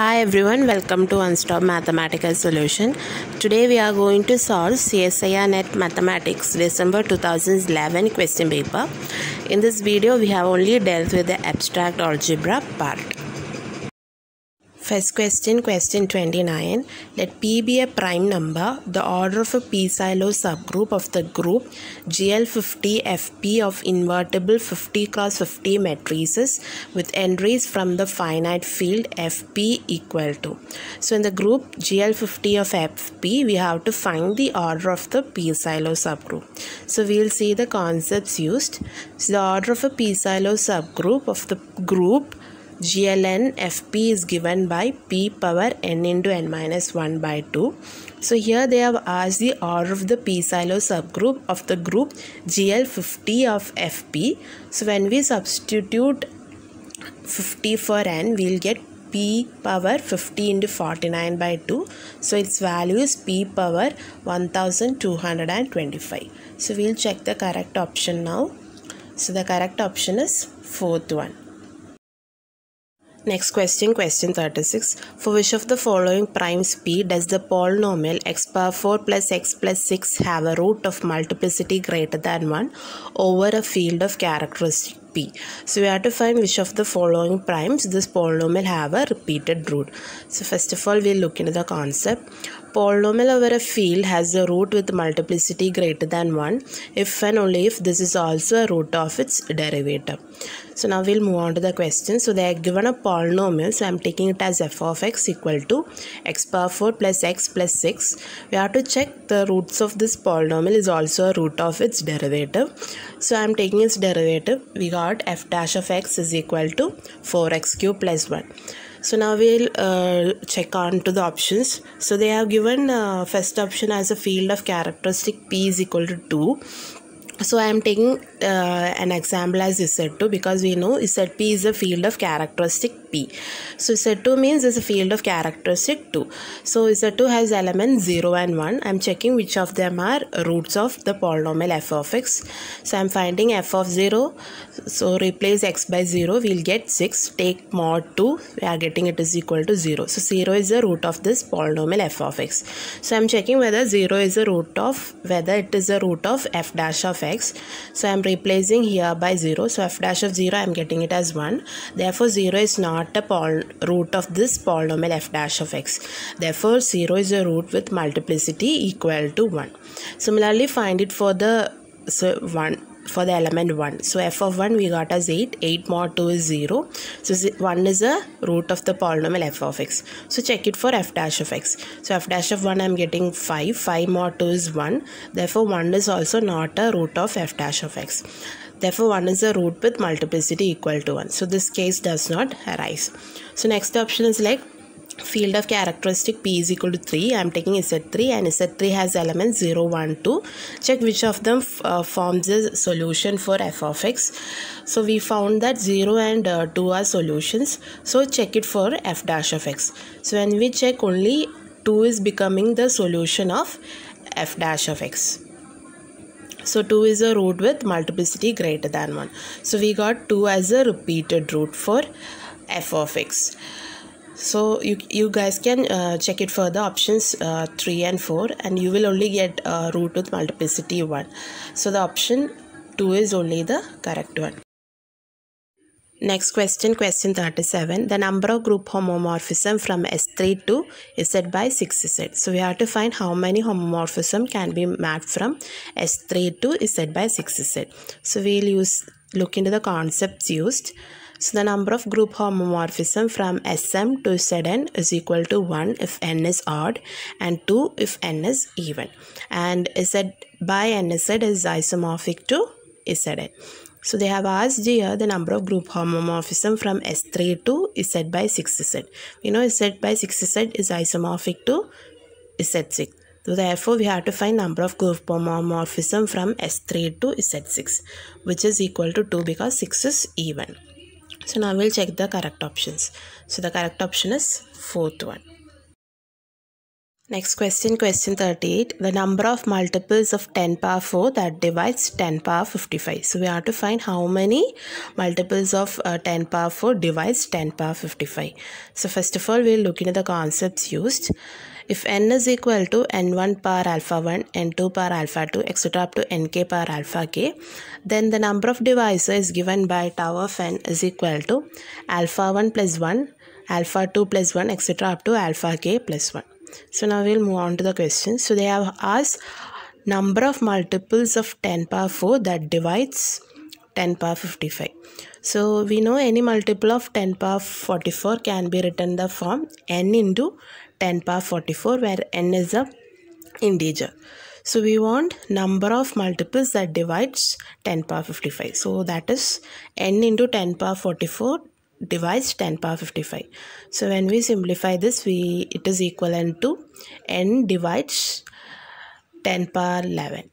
Hi everyone, welcome to One Stop Mathematical Solution. Today we are going to solve CSIR Net Mathematics December 2011 question paper. In this video, we have only dealt with the abstract algebra part. First question, question 29. Let P be a prime number. The order of a P-Sylow subgroup of the group GL50 FP of invertible 50 cross 50 matrices with entries from the finite field FP equal to. So in the group GL50 of FP, we have to find the order of the P-Sylow subgroup. So we'll see the concepts used. So the order of a P-Sylow subgroup of the group GLN FP is given by P power n into n minus 1 by 2. So here they have asked the order of the P Sylow subgroup of the group GL50 of FP. So when we substitute 50 for n, we'll get P power 50 into 49 by 2. So its value is P power 1225. So we'll check the correct option now. So the correct option is fourth one. Next question, question 36. For which of the following primes p does the polynomial x power 4 plus x plus 6 have a root of multiplicity greater than 1 over a field of characteristic p? So we have to find which of the following primes this polynomial have a repeated root. So first of all, we'll look into the concept. Polynomial over a field has a root with multiplicity greater than 1 if and only if this is also a root of its derivative. So now we'll move on to the question. So they are given a polynomial. So I'm taking it as f of x equal to x power 4 plus x plus 6. We have to check the roots of this polynomial is also a root of its derivative. So I'm taking its derivative. We got f dash of x is equal to 4x cube plus 1 so now we'll uh, check on to the options. So they have given uh, first option as a field of characteristic p is equal to 2 so I am taking uh, an example as Z2 because we know ZP is a field of characteristic P. So Z2 means it's a field of characteristic 2. So Z2 has elements 0 and 1. I'm checking which of them are roots of the polynomial f of x. So I'm finding f of 0. So replace x by 0. We'll get 6. Take mod 2. We are getting it is equal to 0. So 0 is the root of this polynomial f of x. So I'm checking whether 0 is a root of whether it is a root of f dash of x x. So i am replacing here by 0 so f dash of 0 i am getting it as 1 therefore 0 is not a root of this polynomial f dash of x. Therefore 0 is a root with multiplicity equal to 1 similarly find it for the so 1 for the element 1 so f of 1 we got as 8 8 mod 2 is 0 so 1 is a root of the polynomial f of x. So check it for f dash of x. So f dash of 1 i'm getting 5 5 mod 2 is 1 therefore 1 is also not a root of f dash of x. Therefore 1 is a root with multiplicity equal to 1 so this case does not arise. So next option is like field of characteristic p is equal to 3 i am taking z3 and z3 has elements 0 1 2 check which of them uh, forms a solution for f of x. So we found that 0 and uh, 2 are solutions. So check it for f dash of x. So when we check only 2 is becoming the solution of f dash of x. So 2 is a root with multiplicity greater than 1 so we got 2 as a repeated root for f of x so you, you guys can uh, check it for the options uh, 3 and 4 and you will only get uh, root with multiplicity 1 so the option 2 is only the correct one Next question, question 37. The number of group homomorphism from S3 to Z by 6Z. So we have to find how many homomorphism can be mapped from S3 to Z by 6Z. So we'll use look into the concepts used. So the number of group homomorphism from Sm to Zn is equal to 1 if n is odd and 2 if n is even. And Z by Nz is isomorphic to Zn. So they have asked here the number of group homomorphism from S3 to Z by 6Z. You know Z by 6Z is isomorphic to Z6. So therefore we have to find number of group homomorphism from S3 to Z6 which is equal to 2 because 6 is even. So now we'll check the correct options. So the correct option is fourth one. Next question, question 38. The number of multiples of 10 power 4 that divides 10 power 55. So we have to find how many multiples of uh, 10 power 4 divides 10 power 55. So first of all, we'll look into the concepts used. If n is equal to n1 power alpha 1, n2 power alpha 2, etc. up to nk power alpha k, then the number of divisors is given by tau of n is equal to alpha 1 plus 1, alpha 2 plus 1, etc. up to alpha k plus 1. So now we'll move on to the question. So they have asked number of multiples of 10 power 4 that divides 10 power 55. So we know any multiple of 10 power 44 can be written the form n into 10 power 44 where n is a integer. So we want number of multiples that divides 10 power 55. So that is n into 10 power 44 divides 10 power 55 so when we simplify this we it is equivalent to n divides 10 power 11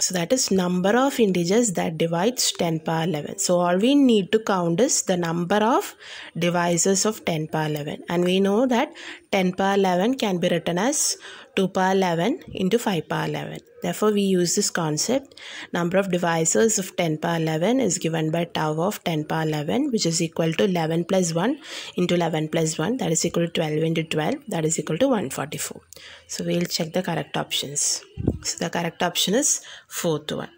so that is number of integers that divides 10 power 11 so all we need to count is the number of divisors of 10 power 11 and we know that 10 power 11 can be written as 2 power 11 into 5 power 11 Therefore, we use this concept. Number of divisors of 10 power 11 is given by tau of 10 power 11 which is equal to 11 plus 1 into 11 plus 1 that is equal to 12 into 12 that is equal to 144. So, we will check the correct options. So, the correct option is fourth one.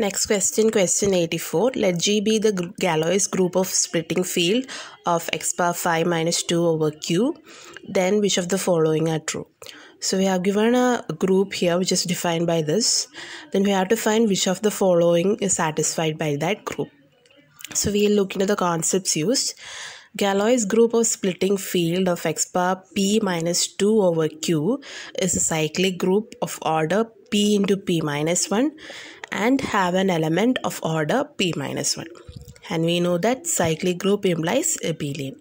Next question, question 84. Let G be the Galois group of splitting field of x power 5 minus 2 over q. Then which of the following are true? So we have given a group here which is defined by this. Then we have to find which of the following is satisfied by that group. So we will look into the concepts used. Galois group of splitting field of x bar p minus 2 over q is a cyclic group of order p into p minus 1 and have an element of order p minus 1. And we know that cyclic group implies abelian.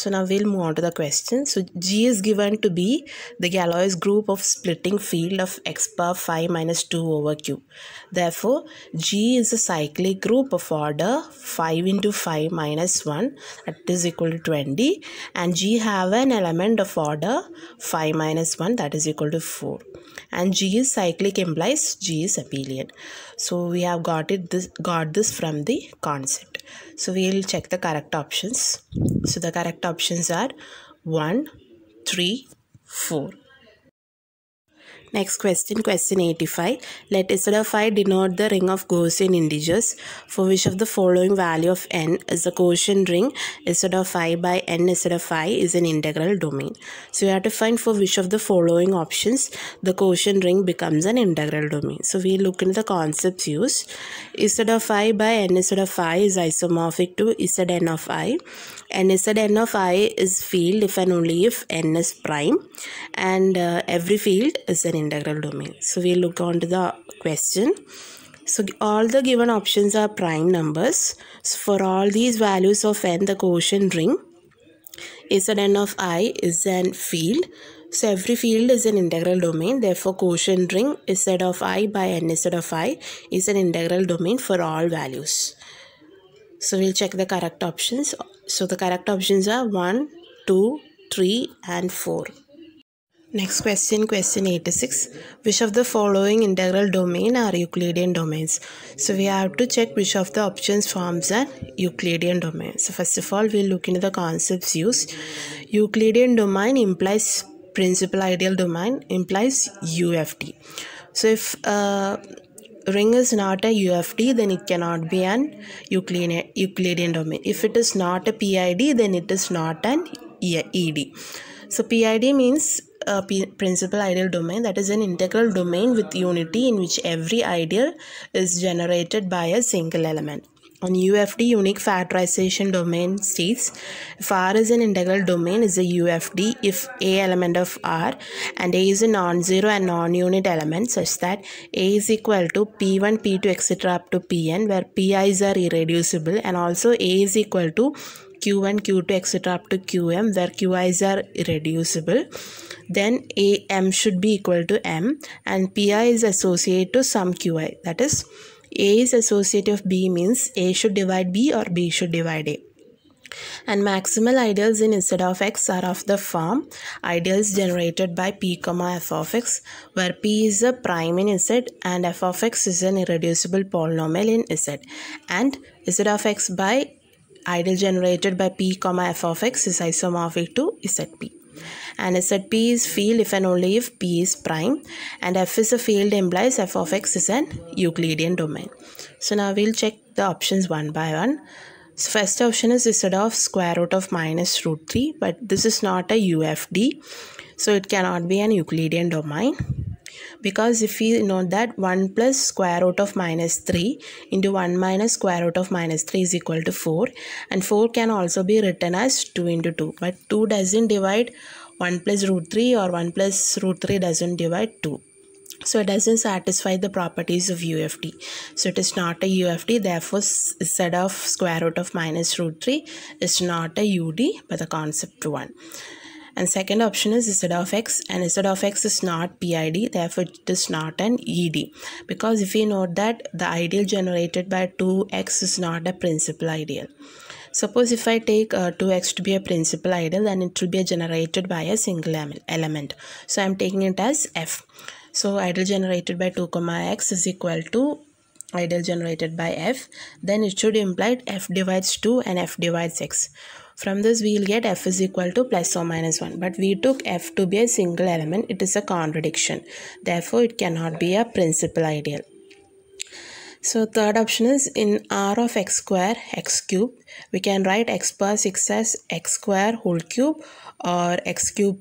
So now we'll move on to the question. So G is given to be the Galois group of splitting field of x power 5 minus 2 over q. Therefore, G is a cyclic group of order 5 into 5 minus 1 that is equal to 20 and G have an element of order 5 minus 1 that is equal to 4 and G is cyclic implies G is abelian. So we have got it this got this from the concept. So we'll check the correct options. So the correct options are 1, 3, 4. Next question, question 85. Let Z of i denote the ring of Gaussian integers for which of the following value of n is the quotient ring Z of i by n Z of i is an integral domain. So we have to find for which of the following options the quotient ring becomes an integral domain. So we look into the concepts used. Z of i by n Z of i is isomorphic to Zn of i and Zn of i is field if and only if n is prime and uh, every field is an integral domain. So we look on to the question. So all the given options are prime numbers. So for all these values of n, the quotient ring is an n of i is an field. So every field is an integral domain. Therefore, quotient ring is z of i by n z of i is an integral domain for all values. So we'll check the correct options. So the correct options are 1, 2, 3 and 4. Next question, question 86. Which of the following integral domain are Euclidean domains? So we have to check which of the options forms an Euclidean domain. So first of all, we'll look into the concepts used. Euclidean domain implies principal ideal domain implies UFD. So if uh, ring is not a UFD, then it cannot be an Euclidean, Euclidean domain. If it is not a PID, then it is not an ED. So PID means a principal ideal domain that is an integral domain with unity in which every ideal is generated by a single element. On UFD, unique factorization domain states if R is an integral domain is a UFD if A element of R and A is a non-zero and non-unit element such that A is equal to P1, P2, etc. up to Pn where Pi's are irreducible and also A is equal to q1 q2 etc up to qm where qi's are irreducible. Then a m should be equal to m and pi is associated to some qi that is a is associative b means a should divide b or b should divide a. And maximal ideals in Z of x are of the form ideals generated by p comma f of x where p is a prime in Z and f of x is an irreducible polynomial in Z. And Z of x by ideal generated by p comma f of x is isomorphic to ZP and ZP is field if and only if P is prime and F is a field implies F of X is an Euclidean domain. So now we'll check the options one by one. So first option is Z of square root of minus root 3 but this is not a UFD so it cannot be an Euclidean domain because if we know that 1 plus square root of minus 3 into 1 minus square root of minus 3 is equal to 4 and 4 can also be written as 2 into 2 but 2 doesn't divide 1 plus root 3 or 1 plus root 3 doesn't divide 2 so it doesn't satisfy the properties of UFD. So it is not a UFD. Therefore, z of square root of minus root 3 is not a UD but the concept 1 and second option is z of x and z of x is not PID therefore it is not an ED because if we note that the ideal generated by 2x is not a principal ideal. Suppose if I take uh, 2x to be a principal ideal then it will be generated by a single element. So I am taking it as f. So ideal generated by 2 comma x is equal to ideal generated by f then it should imply f divides 2 and f divides x from this we will get f is equal to plus or minus 1. But we took f to be a single element. It is a contradiction. Therefore, it cannot be a principal ideal. So third option is in r of x square x cube. We can write x power 6 as x square whole cube or x cube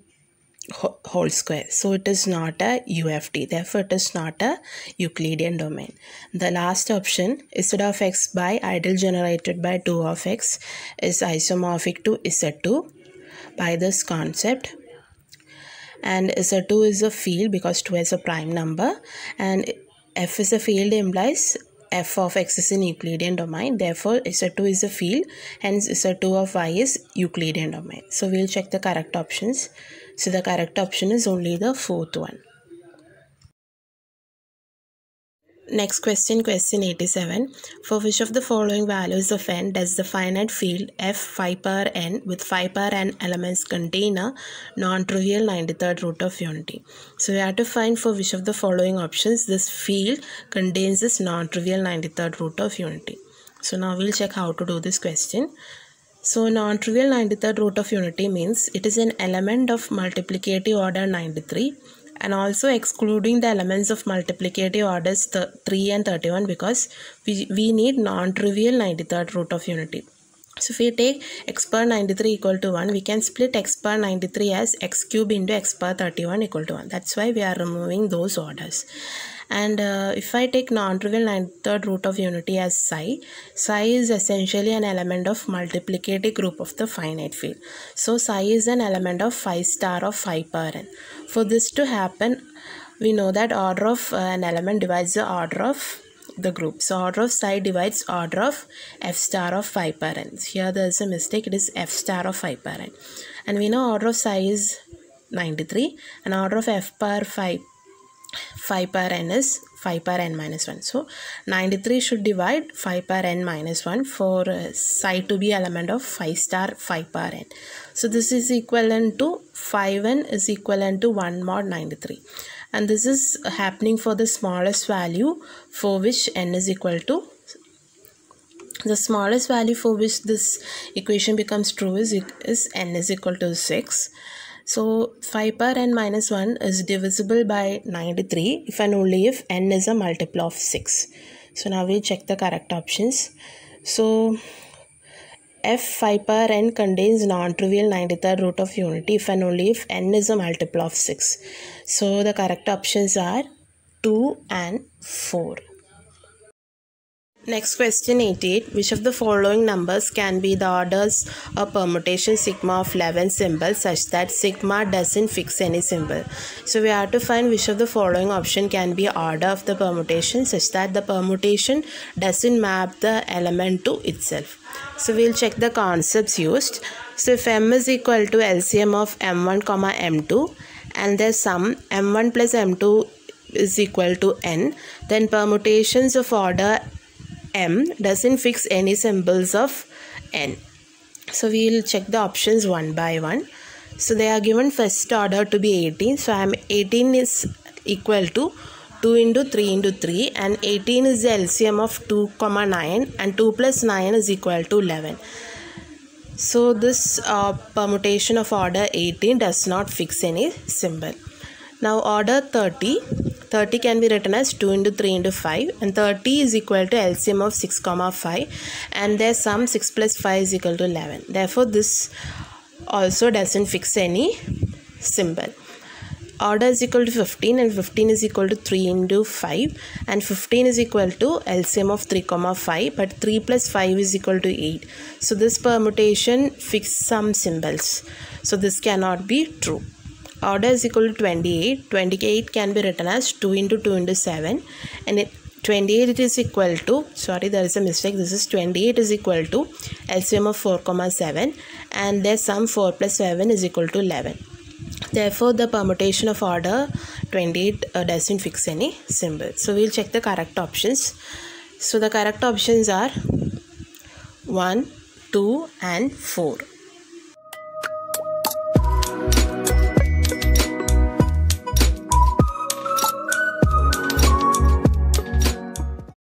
whole square. So it is not a UFD. Therefore, it is not a Euclidean domain. The last option, Z of x by ideal generated by 2 of x is isomorphic to Z2 by this concept. And Z2 is a field because 2 is a prime number and F is a field implies f of x is in Euclidean domain. Therefore, Z2 is a field. Hence, Z2 of y is Euclidean domain. So, we'll check the correct options. So the correct option is only the fourth one. Next question, question 87. For which of the following values of n does the finite field f phi power n with phi power n elements contain a non-trivial 93rd root of unity? So we have to find for which of the following options this field contains this non-trivial 93rd root of unity. So now we'll check how to do this question. So non-trivial 93rd root of unity means it is an element of multiplicative order 93 and also excluding the elements of multiplicative orders 3 and 31 because we, we need non-trivial 93rd root of unity. So if we take x power 93 equal to 1, we can split x power 93 as x cube into x power 31 equal to 1. That's why we are removing those orders and uh, if I take non-trivial ninth root of unity as psi, psi is essentially an element of multiplicative group of the finite field. So psi is an element of phi star of phi power n. For this to happen, we know that order of uh, an element divides the order of the group. So order of psi divides order of f star of phi power n. Here there is a mistake. It is f star of phi power n. And we know order of psi is 93 and order of f power phi 5 power n is 5 power n minus 1. So 93 should divide 5 power n minus 1 for uh, psi to be element of 5 star 5 power n. So this is equivalent to 5n is equivalent to 1 mod 93. And this is happening for the smallest value for which n is equal to the smallest value for which this equation becomes true is, is n is equal to 6 so 5 power n minus 1 is divisible by 93 if and only if n is a multiple of 6. So now we check the correct options. So f 5 power n contains non-trivial 93rd root of unity if and only if n is a multiple of 6. So the correct options are 2 and 4. Next question 88. Which of the following numbers can be the orders or permutation sigma of 11 symbols such that sigma doesn't fix any symbol? So we have to find which of the following option can be order of the permutation such that the permutation doesn't map the element to itself. So we'll check the concepts used. So if m is equal to LCM of m1 comma m2 and their sum m1 plus m2 is equal to n then permutations of order m doesn't fix any symbols of n So we will check the options one by one. So they are given first order to be 18. So I am 18 is equal to 2 into 3 into 3 and 18 is the LCM of 2 comma 9 and 2 plus 9 is equal to 11. So this uh, permutation of order 18 does not fix any symbol. Now order 30, 30 can be written as 2 into 3 into 5 and 30 is equal to LCM of 6 comma 5 and their sum 6 plus 5 is equal to 11. Therefore this also doesn't fix any symbol. Order is equal to 15 and 15 is equal to 3 into 5 and 15 is equal to LCM of 3 comma 5 but 3 plus 5 is equal to 8. So this permutation fix some symbols. So this cannot be true order is equal to 28 28 can be written as 2 into 2 into 7 and it 28 is equal to sorry there is a mistake. This is 28 is equal to LCM of 4 comma 7 and their sum 4 plus 7 is equal to 11 therefore the permutation of order 28 uh, doesn't fix any symbol. So we'll check the correct options. So the correct options are 1 2 and 4